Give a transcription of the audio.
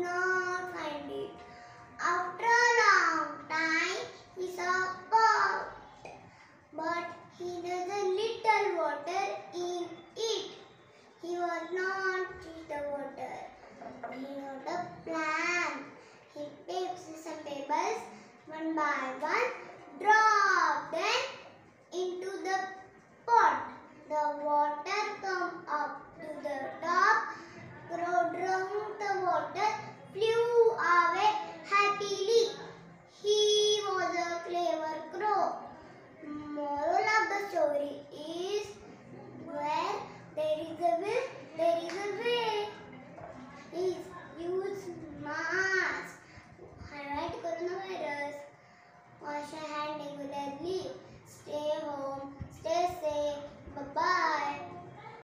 not find it. After a long time, he saw a pot, but he had a little water in it. He was not in the water. He had a plan. He picked some pebbles one by one